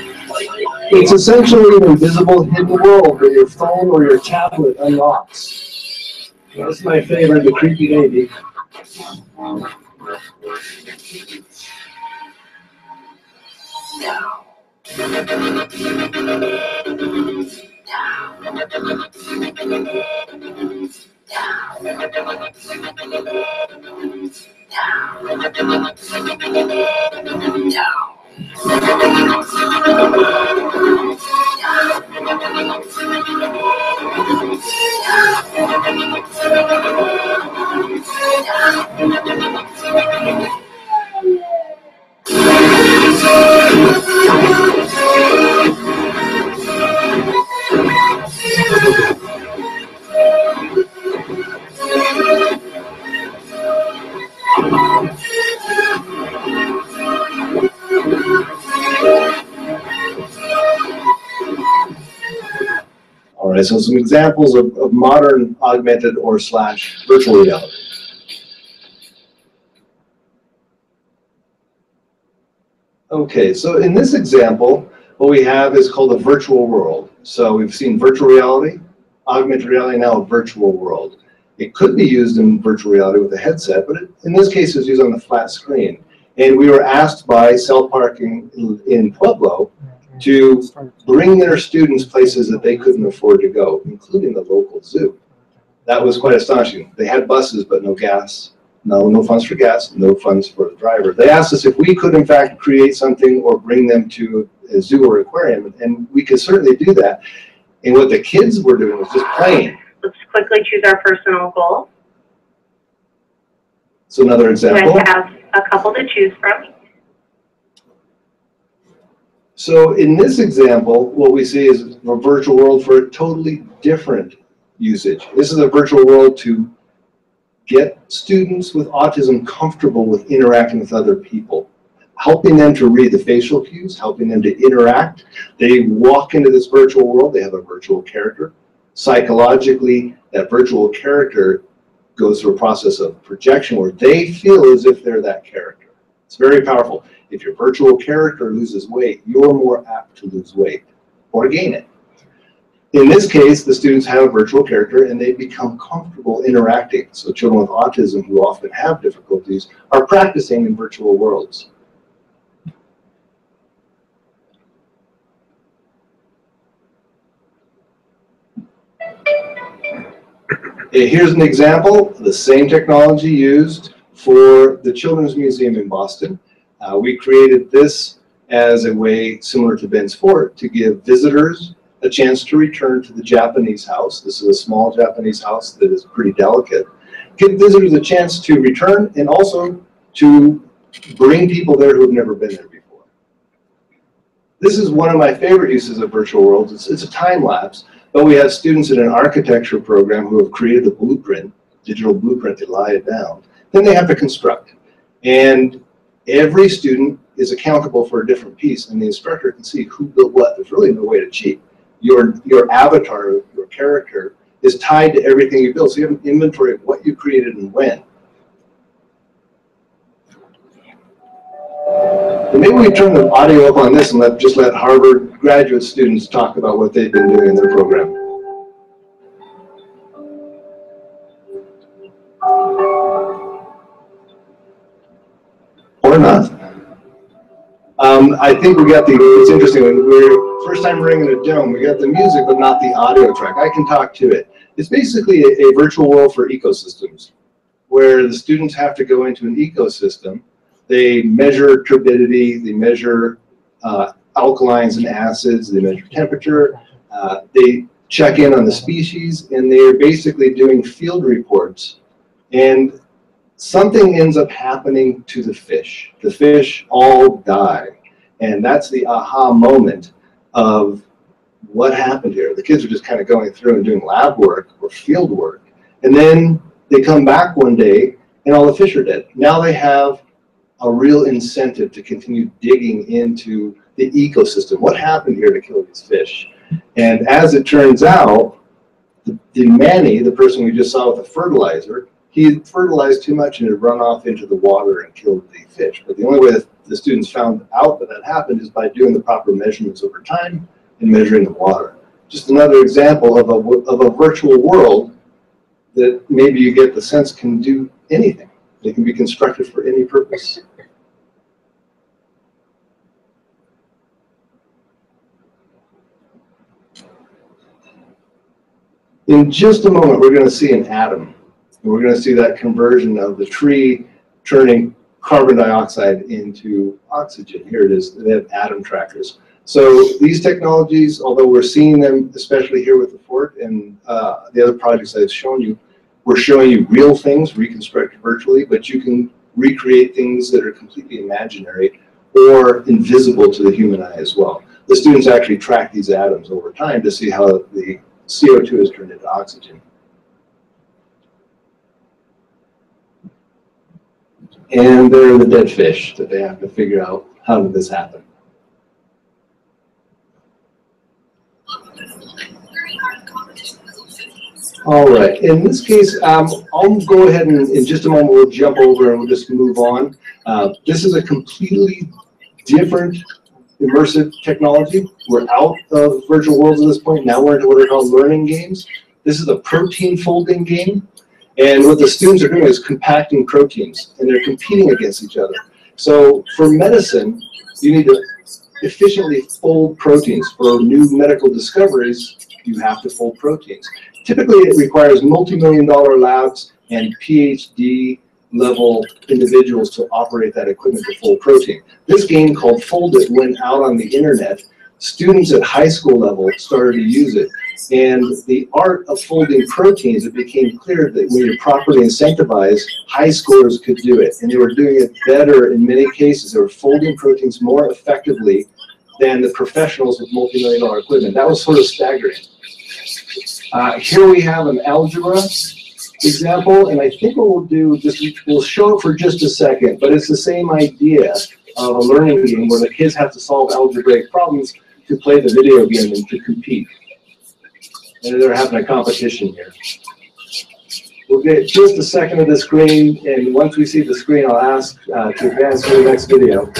It's essentially an invisible hidden world that your phone or your tablet unlocks. That's my favorite, the creepy baby. All examples of, of modern augmented or slash virtual reality. Okay, so in this example, what we have is called a virtual world. So we've seen virtual reality, augmented reality, now a virtual world. It could be used in virtual reality with a headset, but it, in this case, it's used on the flat screen. And we were asked by Cell Parking in, in Pueblo to bring their students places that they couldn't afford to go, including the local zoo. That was quite astonishing. They had buses, but no gas, no, no funds for gas, no funds for the driver. They asked us if we could in fact create something or bring them to a zoo or aquarium, and we could certainly do that. And what the kids were doing was just playing. Let's quickly choose our personal goal. So another example. guys have a couple to choose from. So in this example, what we see is a virtual world for a totally different usage. This is a virtual world to get students with autism comfortable with interacting with other people, helping them to read the facial cues, helping them to interact. They walk into this virtual world, they have a virtual character. Psychologically, that virtual character goes through a process of projection where they feel as if they're that character. It's very powerful. If your virtual character loses weight, you're more apt to lose weight or gain it. In this case, the students have a virtual character and they become comfortable interacting. So children with autism who often have difficulties are practicing in virtual worlds. Here's an example, the same technology used for the Children's Museum in Boston. Uh, we created this as a way similar to Bent's Fort to give visitors a chance to return to the Japanese house. This is a small Japanese house that is pretty delicate. Give visitors a chance to return and also to bring people there who have never been there before. This is one of my favorite uses of virtual worlds. It's, it's a time lapse, but we have students in an architecture program who have created the blueprint, digital blueprint, they lie it down. Then they have to construct. And every student is accountable for a different piece and the instructor can see who built what. There's really no way to cheat. Your, your avatar, your character is tied to everything you build. So you have an inventory of what you created and when. And maybe we turn the audio up on this and let, just let Harvard graduate students talk about what they've been doing in their program. Um, I think we got the, it's interesting, when we're, first time ringing a dome, we got the music, but not the audio track. I can talk to it. It's basically a, a virtual world for ecosystems, where the students have to go into an ecosystem. They measure turbidity, they measure uh, alkalines and acids, they measure temperature, uh, they check in on the species, and they're basically doing field reports. And something ends up happening to the fish. The fish all die. And that's the aha moment of what happened here. The kids are just kind of going through and doing lab work or field work. And then they come back one day and all the fish are dead. Now they have a real incentive to continue digging into the ecosystem. What happened here to kill these fish? And as it turns out, the, the Manny, the person we just saw with the fertilizer, he had fertilized too much and had run off into the water and killed the fish. But the only way that the students found out that that happened is by doing the proper measurements over time and measuring the water. Just another example of a, of a virtual world that maybe you get the sense can do anything. They can be constructed for any purpose. In just a moment, we're going to see an atom. And we're going to see that conversion of the tree turning carbon dioxide into oxygen. Here it is. They have atom trackers. So these technologies, although we're seeing them, especially here with the fort and uh, the other projects I've shown you, we're showing you real things reconstructed virtually, but you can recreate things that are completely imaginary or invisible to the human eye as well. The students actually track these atoms over time to see how the CO2 is turned into oxygen. And they're the dead fish that they have to figure out how did this happen. All right, in this case, um, I'll go ahead and in just a moment, we'll jump over and we'll just move on. Uh, this is a completely different immersive technology. We're out of virtual worlds at this point. Now we're into what are called learning games. This is a protein folding game. And what the students are doing is compacting proteins and they're competing against each other. So for medicine, you need to efficiently fold proteins. For new medical discoveries, you have to fold proteins. Typically, it requires multi-million dollar labs and PhD level individuals to operate that equipment to fold protein. This game called Foldit went out on the internet. Students at high school level started to use it. And the art of folding proteins, it became clear that when you're properly incentivized, high scorers could do it. And they were doing it better in many cases. They were folding proteins more effectively than the professionals with multi-million dollar equipment. That was sort of staggering. Uh, here we have an algebra example, and I think what we'll do, just we'll show it for just a second, but it's the same idea of a learning game where the kids have to solve algebraic problems to play the video game and to compete. And they're having a competition here. We'll get just a second of the screen, and once we see the screen, I'll ask uh, to advance to the next video.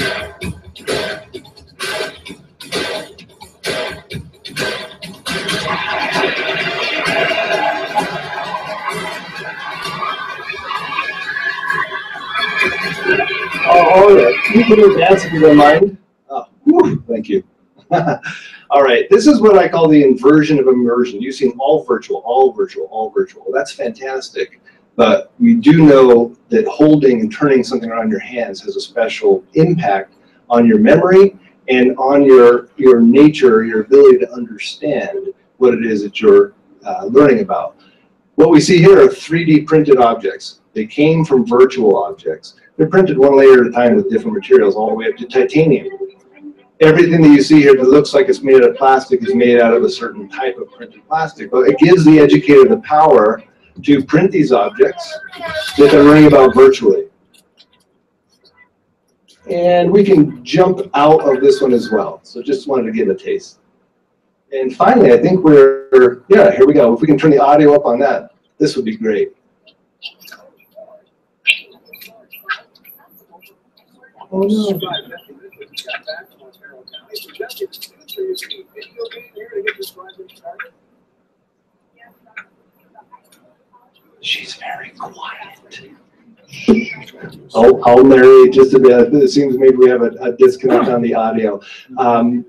Oh, oh, yeah. You can advance if you don't mind. Oh, whew, thank you. all right, this is what I call the inversion of immersion, using all virtual, all virtual, all virtual. That's fantastic. But we do know that holding and turning something around your hands has a special impact on your memory and on your, your nature, your ability to understand what it is that you're uh, learning about. What we see here are 3D printed objects. They came from virtual objects. They're printed one layer at a time with different materials, all the way up to titanium. Everything that you see here that looks like it's made out of plastic is made out of a certain type of printed plastic. But it gives the educator the power to print these objects that they're learning about virtually. And we can jump out of this one as well. So just wanted to give a taste. And finally, I think we're, yeah, here we go. If we can turn the audio up on that, this would be great. Oh no. She's very quiet. Oh, I'll narrate just a bit. It seems maybe we have a, a disconnect on the audio. Um,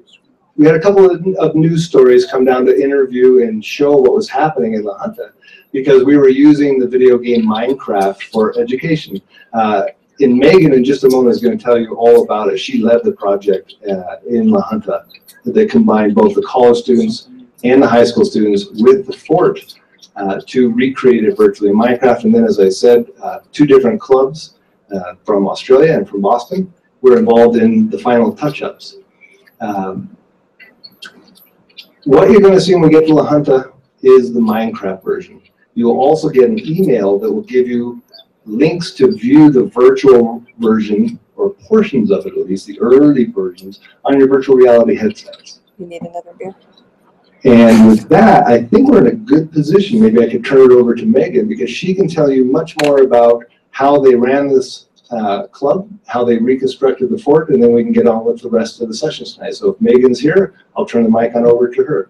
we had a couple of, of, news stories come down to interview and show what was happening in La Junta because we were using the video game Minecraft for education. Uh, and Meagan, in just a moment, is going to tell you all about it. She led the project uh, in La Junta that combined both the college students and the high school students with the fort uh, to recreate it virtually in Minecraft. And then, as I said, uh, two different clubs uh, from Australia and from Boston were involved in the final touch-ups. Um, what you're going to see when we get to La Junta is the Minecraft version. You'll also get an email that will give you links to view the virtual version or portions of it, at least the early versions, on your virtual reality headsets. You need another beer? And with that, I think we're in a good position. Maybe I could turn it over to Meagan because she can tell you much more about how they ran this uh, club, how they reconstructed the fort, and then we can get on with the rest of the sessions tonight. So if Meagan's here, I'll turn the mic on over to her.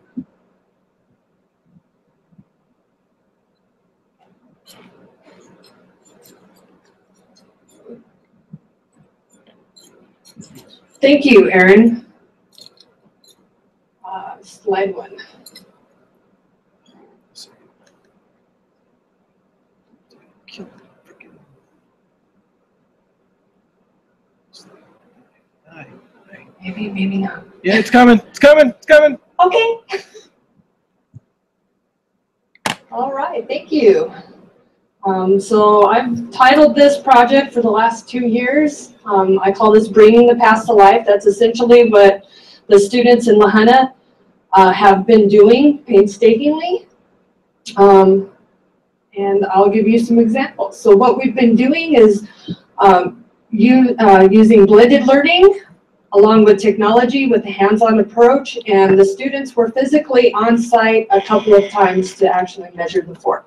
Thank you, Erin. Uh, slide one. Maybe, maybe not. Yeah, it's coming. It's coming. It's coming. Okay. All right, thank you. Um, so I've titled this project for the last two years. Um, I call this Bringing the Past to Life. That's essentially what the students in La Junta uh, have been doing painstakingly. Um, and I'll give you some examples. So what we've been doing is um, you, uh, using blended learning along with technology with a hands-on approach and the students were physically on site a couple of times to actually measure the fort.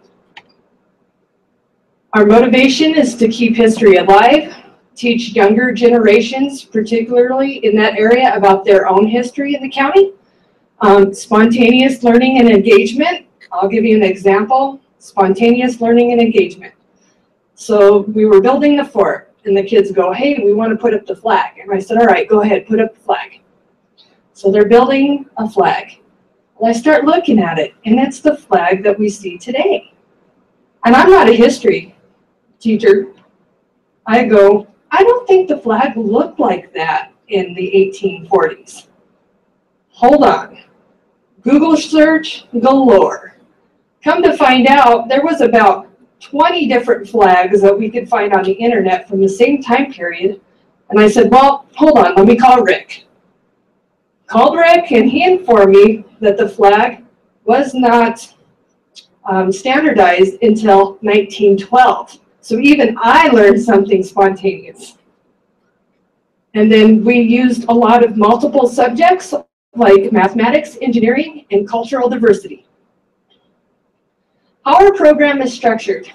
Our motivation is to keep history alive, teach younger generations, particularly in that area, about their own history in the county. Um, spontaneous learning and engagement. I'll give you an example. Spontaneous learning and engagement. So we were building the fort and the kids go, hey, we want to put up the flag. And I said, all right, go ahead, put up the flag. So they're building a flag. Well, I start looking at it and it's the flag that we see today. And I'm not a history teacher. I go, I don't think the flag looked like that in the 1840s. Hold on. Google search galore. Come to find out, there was about 20 different flags that we could find on the internet from the same time period. And I said, well, hold on, let me call Rick. Called Rick and he informed me that the flag was not um, standardized until 1912. So even I learned something spontaneous. And then we used a lot of multiple subjects like mathematics, engineering, and cultural diversity. Our program is structured.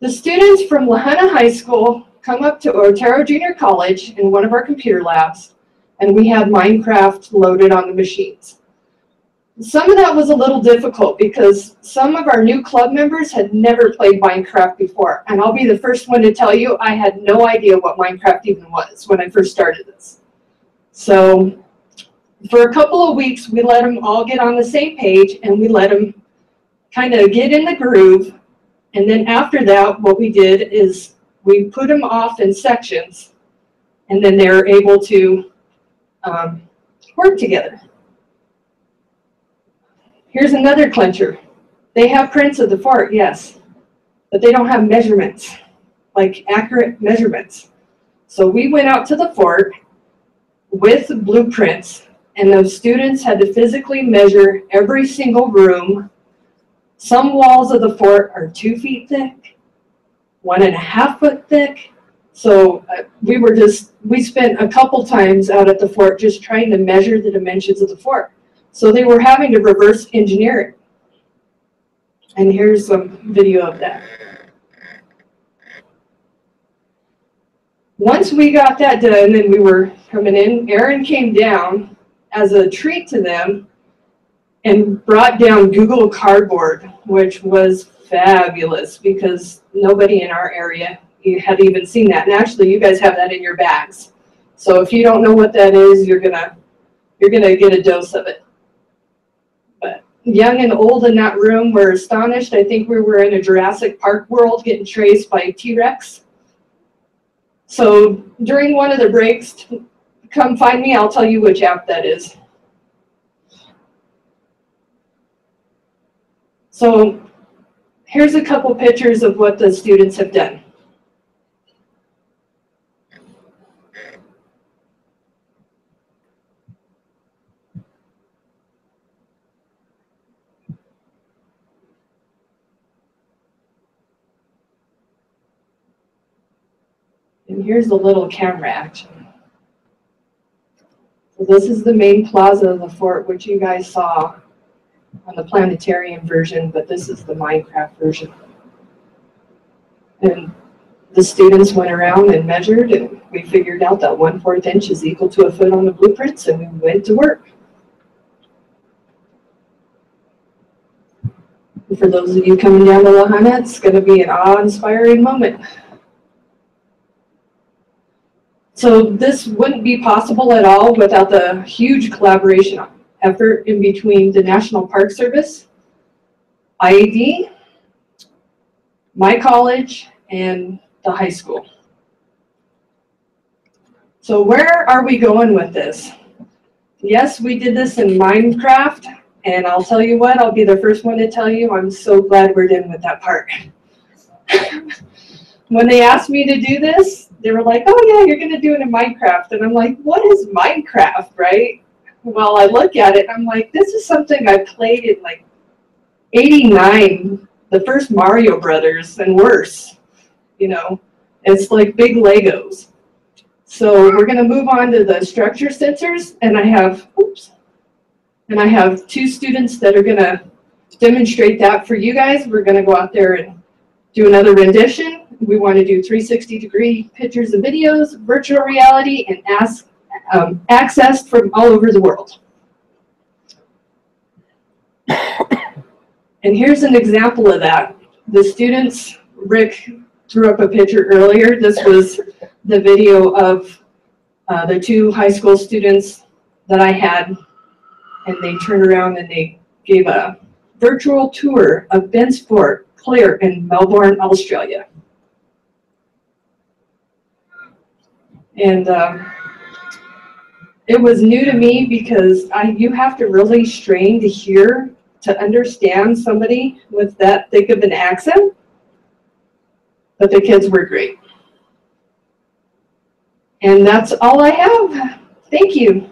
The students from La Junta High School come up to Otero Junior College in one of our computer labs, and we have Minecraft loaded on the machines. Some of that was a little difficult because some of our new club members had never played Minecraft before. And I'll be the first one to tell you, I had no idea what Minecraft even was when I first started this. So for a couple of weeks, we let them all get on the same page and we let them kind of get in the groove. And then after that, what we did is we put them off in sections and then they're able to um, work together. Here's another clincher. They have prints of the fort, yes, but they don't have measurements, like accurate measurements. So we went out to the fort with blueprints and those students had to physically measure every single room. Some walls of the fort are two feet thick, one and a half foot thick. So uh, we were just, we spent a couple times out at the fort just trying to measure the dimensions of the fort. So they were having to reverse engineer it. And here's some video of that. Once we got that done and we were coming in, Aaron came down as a treat to them and brought down Google Cardboard, which was fabulous because nobody in our area had even seen that. And actually, you guys have that in your bags. So if you don't know what that is, you're gonna you're gonna get a dose of it young and old in that room were astonished. I think we were in a Jurassic Park world getting chased by T-Rex. So during one of the breaks, come find me, I'll tell you which app that is. So here's a couple pictures of what the students have done. And here's the little camera action. So this is the main plaza of the fort, which you guys saw on the planetarium version, but this is the Minecraft version. And the students went around and measured and we figured out that one fourth inch is equal to a foot on the blueprints and we went to work. And for those of you coming down to La Junta, it's going to be an awe-inspiring moment. So this wouldn't be possible at all without the huge collaboration effort in between the National Park Service, IAD, my college, and the high school. So where are we going with this? Yes, we did this in Minecraft, and I'll tell you what, I'll be the first one to tell you, I'm so glad we're done with that part. when they asked me to do this, they were like, oh yeah, you're going to do it in Minecraft. And I'm like, what is Minecraft, right? Well, I look at it, I'm like, this is something I played in like 89, the first Mario Brothers and worse, you know. It's like big Legos. So we're going to move on to the structure sensors, and I have, oops, and I have two students that are going to demonstrate that for you guys. We're going to go out there and do another rendition. We want to do 360 degree pictures and videos, virtual reality, and ask, um, accessed from all over the world. And here's an example of that. The students, Rick threw up a picture earlier. This was the video of uh, the two high school students that I had, and they turned around and they gave a virtual tour of Bent's Fort Clare in Melbourne, Australia. And um, it was new to me because I, you have to really strain to hear to understand somebody with that thick of an accent. But the kids were great. And that's all I have. Thank you.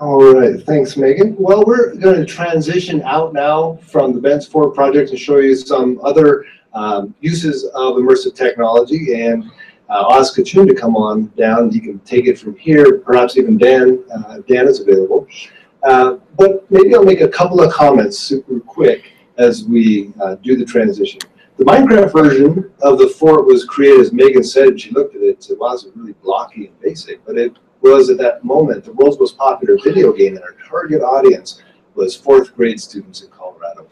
All right, thanks, Meagan. Well, we're going to transition out now from the Bent's Fort project and show you some other um, uses of immersive technology and uh, ask Kachun to come on down. He can take it from here, perhaps even Dan, uh, Dan is available. Uh, but maybe I'll make a couple of comments super quick as we uh, do the transition. The Minecraft version of the fort was created, as Meagan said, and she looked at it and said, wow, it's really blocky and basic, but it was at that moment the world's most popular video game and our target audience was fourth grade students in Colorado.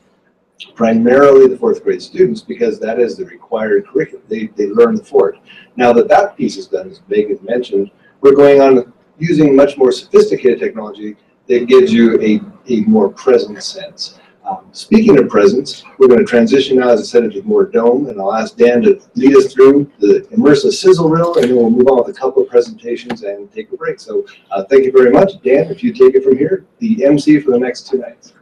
Primarily the fourth grade students because that is the required curriculum. They, they learn the fort. Now that that piece is done, as Meagan mentioned, we're going on using much more sophisticated technology that gives you a, a more present sense. Um, speaking of presence, we're going to transition now, as I said, into more dome, and I'll ask Dan to lead us through the immersive sizzle reel, and then we'll move on with a couple of presentations and take a break. So uh, thank you very much. Dan, if you take it from here, the MC for the next two nights.